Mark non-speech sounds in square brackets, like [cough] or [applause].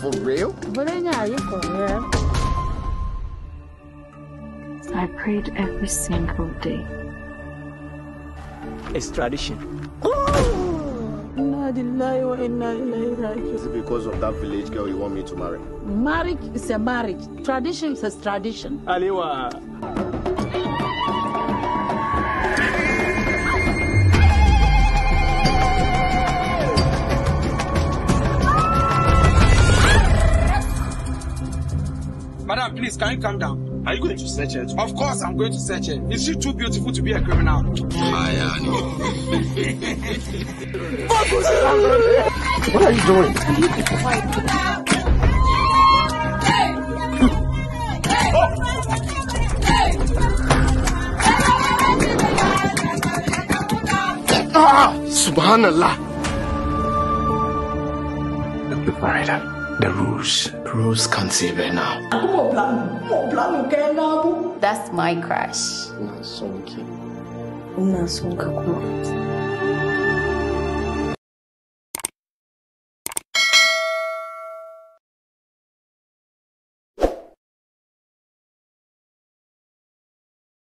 For real? I prayed every single day. It's tradition. Is it because of that village girl you want me to marry? Marriage is a marriage. Tradition is a tradition. Aliwa. Madam, please, can you calm down? Are you going to search it? Of course, I'm going to search her. Is she too beautiful to be a criminal? [laughs] What are you doing? Ah, Subhanallah. Farida, the rules. Rose can't save her now. That's my crush.